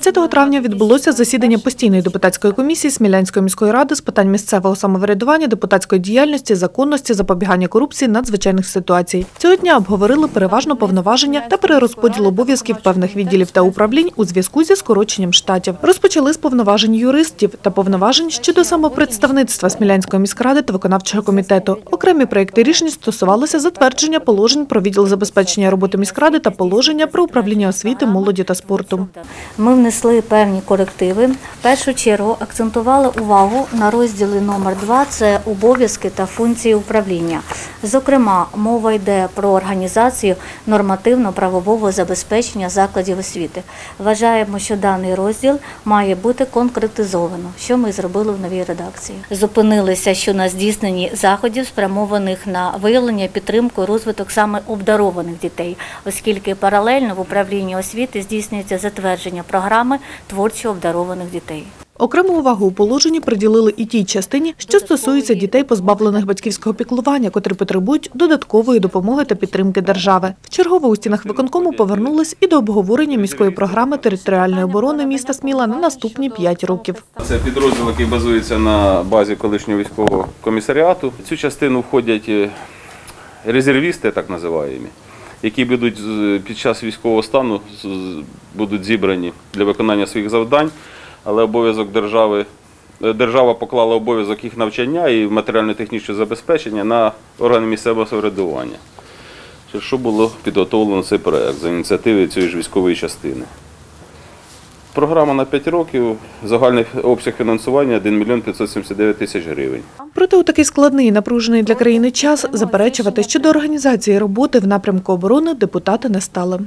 20 травня відбулося засідання постійної депутатської комісії Смілянської міської ради з питань місцевого самоврядування, депутатської діяльності, законності, запобігання корупції, надзвичайних ситуацій. Цього дня обговорили переважно повноваження та перерозподіл обов'язків певних відділів та управлінь у зв'язку зі скороченням штатів. Розпочали з повноважень юристів та повноважень щодо самопредставництва Смілянської міськради та виконавчого комітету. Окремі проекти рішень стосувалися затвердження положень про відділ забезпечення роботи міськради та положення про управління освіти, молоді та спорту. Ми внесли певні корективи. В першу чергу акцентували увагу на розділі номер 2 – це обов'язки та функції управління. Зокрема, мова йде про організацію нормативно-правового забезпечення закладів освіти. Вважаємо, що даний розділ має бути конкретизовано, що ми зробили в новій редакції. Зупинилися, що на здійсненні заходів, спрямованих на виявлення, підтримку розвиток саме обдарованих дітей, оскільки паралельно в управлінні освіти здійснюється затвердження програми творчо обдарованих дітей. Окрему увагу у положенні приділили і тій частині, що стосується дітей, позбавлених батьківського піклування, котрі потребують додаткової допомоги та підтримки держави. Вчергово у стінах виконкому повернулись і до обговорення міської програми територіальної оборони міста Сміла на наступні п'ять років. Це підрозділ, який базується на базі колишнього військового комісаріату. Цю частину входять е, резервісти, так називаємо, які будуть під час військового стану будуть зібрані для виконання своїх завдань, але обов'язок держави. е, Держава поклала обов'язок їх навчання і матеріально-технічне забезпечення на органи місцевого самоврядування. Що було підготовлено цей проект за ініціативи цієї ж військової частини. Програма на 5 років, загальний обсяг фінансування 1 мільйон 579 тисяч гривень. Проте у такий складний і напружений для країни час заперечувати щодо організації роботи в напрямку оборони депутати не стали.